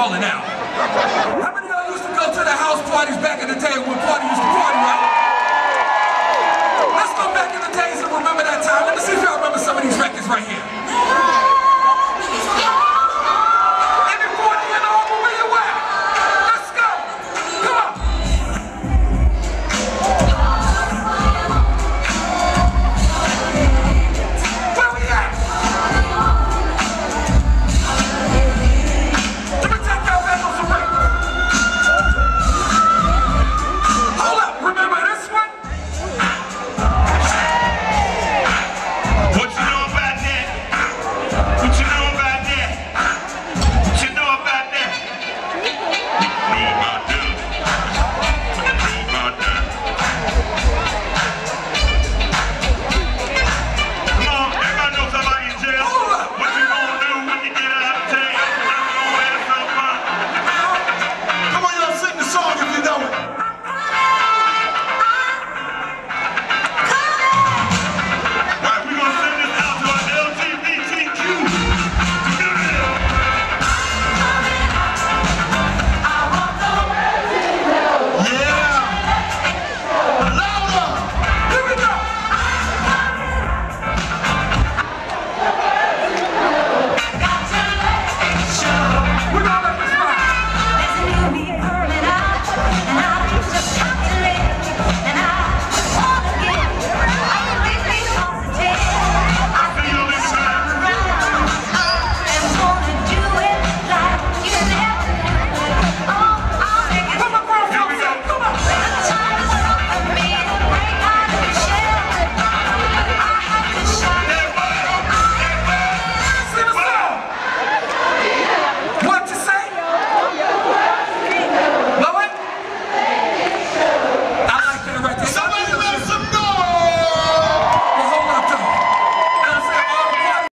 calling out. How many of y'all used to go to the house parties back in the day when party used to party, right? Let's go back in the days